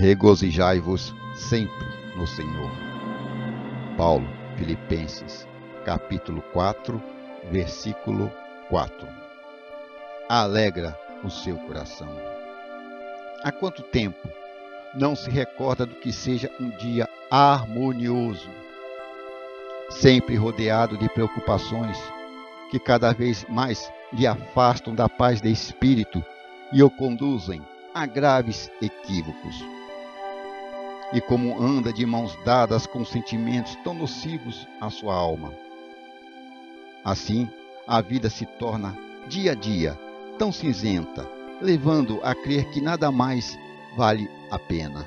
Regozijai-vos sempre no Senhor. Paulo, Filipenses, capítulo 4, versículo 4. Alegra o seu coração. Há quanto tempo não se recorda do que seja um dia harmonioso, sempre rodeado de preocupações que cada vez mais lhe afastam da paz de espírito e o conduzem a graves equívocos. E como anda de mãos dadas com sentimentos tão nocivos à sua alma. Assim, a vida se torna, dia a dia, tão cinzenta, levando a crer que nada mais vale a pena.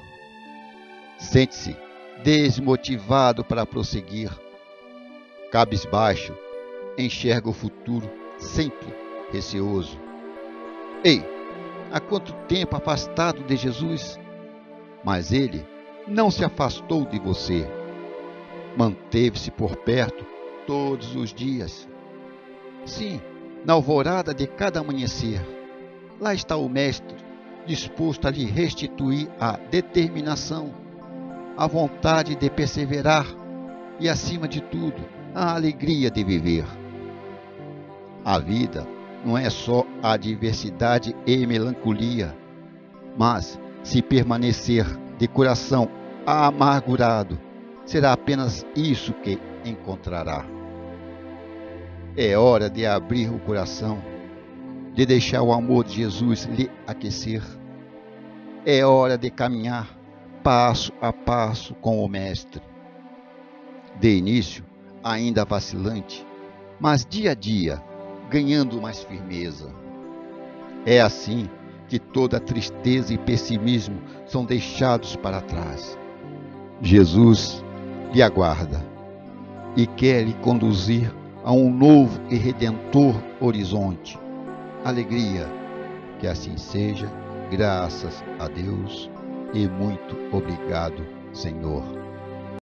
Sente-se desmotivado para prosseguir. Cabisbaixo, enxerga o futuro sempre receoso. Ei, há quanto tempo afastado de Jesus? Mas ele não se afastou de você. Manteve-se por perto todos os dias. Sim, na alvorada de cada amanhecer, lá está o Mestre, disposto a lhe restituir a determinação, a vontade de perseverar e, acima de tudo, a alegria de viver. A vida não é só adversidade e melancolia, mas se permanecer de coração amargurado, será apenas isso que encontrará. É hora de abrir o coração, de deixar o amor de Jesus lhe aquecer. É hora de caminhar passo a passo com o Mestre. De início, ainda vacilante, mas dia a dia, ganhando mais firmeza. É assim que toda tristeza e pessimismo são deixados para trás. Jesus lhe aguarda e quer lhe conduzir a um novo e redentor horizonte. Alegria, que assim seja, graças a Deus e muito obrigado, Senhor.